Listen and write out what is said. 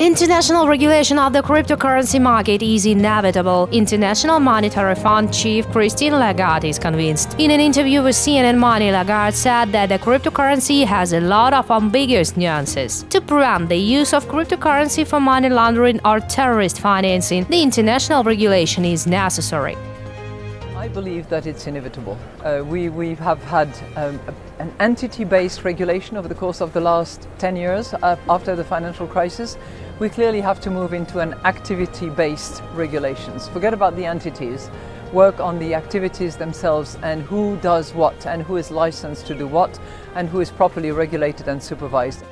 International regulation of the cryptocurrency market is inevitable. International Monetary Fund chief Christine Lagarde is convinced. In an interview with CNN Money, Lagarde said that the cryptocurrency has a lot of ambiguous nuances. To prevent the use of cryptocurrency for money laundering or terrorist financing, the international regulation is necessary. I believe that it's inevitable. Uh, we, we have had um, a, an entity-based regulation over the course of the last 10 years uh, after the financial crisis. We clearly have to move into an activity-based regulations. Forget about the entities, work on the activities themselves and who does what and who is licensed to do what and who is properly regulated and supervised.